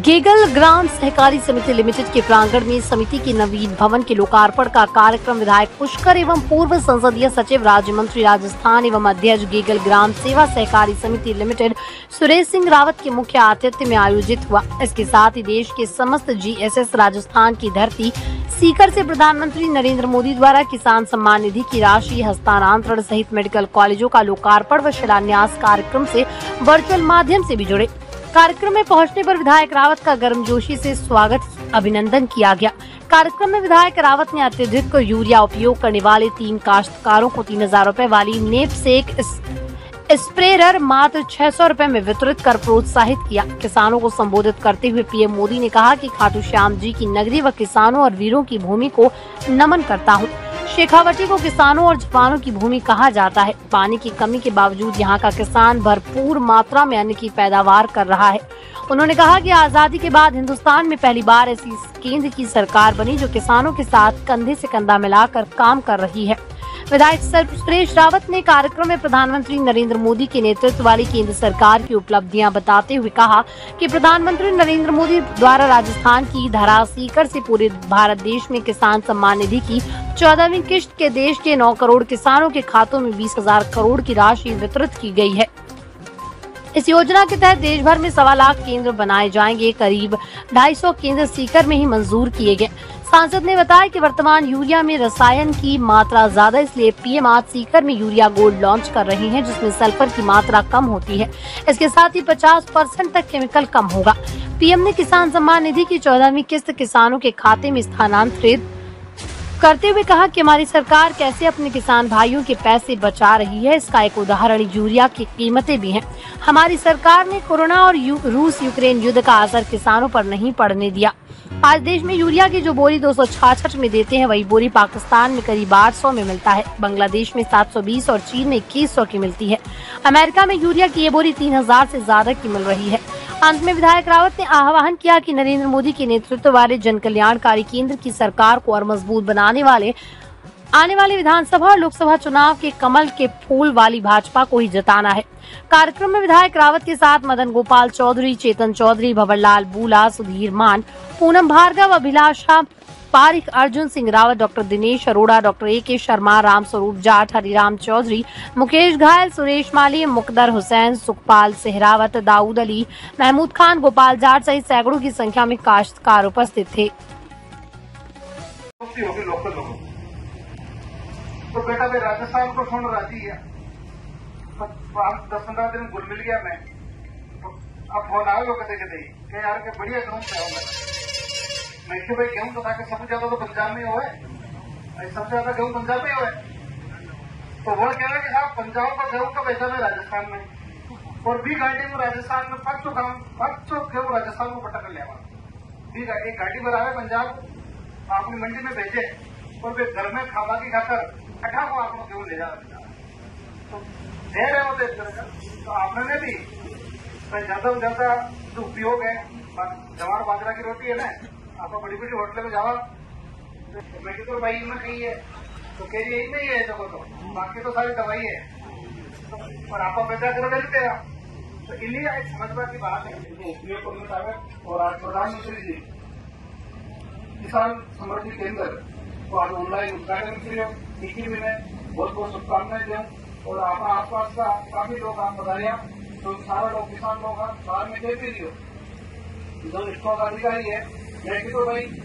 गेगल ग्राम सहकारी समिति लिमिटेड के प्रांगण में समिति के नवीन भवन के लोकार्पण का कार्यक्रम विधायक पुष्कर एवं पूर्व संसदीय सचिव राज्य मंत्री राजस्थान एवं अध्यक्ष गेगल ग्राम सेवा सहकारी समिति लिमिटेड सुरेश सिंह रावत के मुख्य आतिथ्य में आयोजित हुआ। इसके साथ ही देश के समस्त जीएसएस राजस्थान की धरती सीकर से प्रधानमंत्री नरेंद्र मोदी द्वारा किसान सम्मान निधि की राशि हस्तांतरण सहित मेडिकल कॉलेजों का लोकार्पण व शिलान्यास कार्यक्रम से वर्चुअल माध्यम से भी जुड़े। कार्यक्रम में पहुँचने पर विधायक रावत का गर्मजोशी से स्वागत, अभिनंदन किया गया। कार्यक्रम में विधायक रावत ने अत्यधिक यूरिया उपयोग करने वाले तीन काश्तकारों को तीन हज़ार रूपए वाली नेप सेक स्प्रेयर मात्र छह सौ रूपए में वितरित कर प्रोत्साहित किया। किसानों को संबोधित करते हुए पीएम मोदी ने कहा कि खाटू श्याम जी की नगरी व किसानों और वीरों की भूमि को नमन करता हूँ। शेखावटी को किसानों और जवानों की भूमि कहा जाता है। पानी की कमी के बावजूद यहाँ का किसान भरपूर मात्रा में अन्न की पैदावार कर रहा है। उन्होंने कहा कि आज़ादी के बाद हिंदुस्तान में पहली बार ऐसी केंद्र की सरकार बनी जो किसानों के साथ कंधे से कंधा मिलाकर काम कर रही है। विधायक सुरेश रावत ने कार्यक्रम में प्रधानमंत्री नरेंद्र मोदी के नेतृत्व वाली केंद्र सरकार की उपलब्धियाँ बताते हुए कहा कि प्रधानमंत्री नरेंद्र मोदी द्वारा राजस्थान की धरा सीकर से पूरे भारत देश में किसान सम्मान निधि की चौदहवीं किश्त के देश के नौ करोड़ किसानों के खातों में बीस हज़ार करोड़ की राशि वितरित की गई है। इस योजना के तहत देश भर में सवा लाख केंद्र बनाए जाएँगे। करीब 250 केंद्र सीकर में ही मंजूर किए गए। सांसद ने बताया कि वर्तमान यूरिया में रसायन की मात्रा ज़्यादा, इसलिए पीएम आज सीकर में यूरिया गोल्ड लॉन्च कर रहे हैं, जिसमें सल्फ़र की मात्रा कम होती है। इसके साथ ही 50 परसेंट तक केमिकल कम होगा। पीएम ने किसान सम्मान निधि की चौदहवीं किस्त किसानों के खाते में स्थानांतरित करते हुए कहा कि हमारी सरकार कैसे अपने किसान भाइयों के पैसे बचा रही है इसका एक उदाहरण यूरिया की कीमतें भी हैं। हमारी सरकार ने कोरोना और यू, रूस यूक्रेन युद्ध का असर किसानों पर नहीं पड़ने दिया। आज देश में यूरिया की जो बोरी दो में देते हैं वही बोरी पाकिस्तान में करीब आठ सौ में मिलता है। बांग्लादेश में 720 और चीन में इक्कीस सौ की मिलती है। अमेरिका में यूरिया की ये बोरी तीन ऐसी ज़्यादा की मिल रही है। अंत में विधायक रावत ने आह्वान किया कि नरेंद्र मोदी के नेतृत्व वाले जन कल्याणकारी केंद्र की सरकार को और मज़बूत बनाने वाले, आने वाले विधानसभा और लोकसभा चुनाव के कमल के फूल वाली भाजपा को ही जताना है। कार्यक्रम में विधायक रावत के साथ मदन गोपाल चौधरी, चेतन Chaudhary, Bhanwarlal Bula, Sudhir Maan, Poonam Bhargava, Abhilasha Pareek Arjun Singh Rawat, doctor Dinesh Arora, doctor A K Sharma Ram स्वरूप जाट, हरिराम चौधरी, मुकेश घायल, सुरेश माली, मुकदर हुसैन, सुखपाल सेहरावत दाऊद अली, महमूद खान, गोपाल जाट सहित सैकड़ों की संख्या में काश्तकार उपस्थित थे। तो बेटा राजस्थान को छोड़ राज़ी है। तो दस, पंद्रह दिन मिल गया मैं। तो अब फ़ोन कहते कहते यार के बढ़िया क्यों भाई गेहूँ तो खाकर सबसे ज़्यादा तो पंजाब में हुआ है सबसे ज़्यादा गेहूँ पंजाब में हुआ है तो वो कह रहे कि साहब, पंजाब का गेहूँ तो वैसा में राजस्थान में। और बी गाड़ी में राजस्थान में पच्चो काम पच्चो गेहूँ राजस्थान को पटक लिया बी गाड़ी गाड़ी पर आवे पंजाब अपनी मंडी में भेजे, और वे घर में खावा की खाकर अठा को आप गेहूँ ले जा रहा तो दे रहे होते तरह तो आपने भी तो ज़्यादा से ज़्यादा जो उपयोग है जवार बाजरा की रोटी है ना? आप बड़ी बड़ी होटल में जावा तो मेडिकल भाई में कही है। तो कह रही नहीं है जगह तो। बाकी तो सारी दवाई है। तो, और आप बेटा करो नहीं तेरा तो इसलिए एक समझदार की बात है। उपयोग करना चाहे और आज प्रधानमंत्री जी किसान समृद्धि केंद्र तो आज ऑनलाइन उद्घाटन किया। इक्कीस में बहुत बहुत शुभकामनाएँ दें और अपना आसपास का काफ़ी लोग आप बता रहे हैं तो सारा लोग किसान लोग बाहर में देख भी लियो जो स्टॉक अधिकारी है मैं तो भाई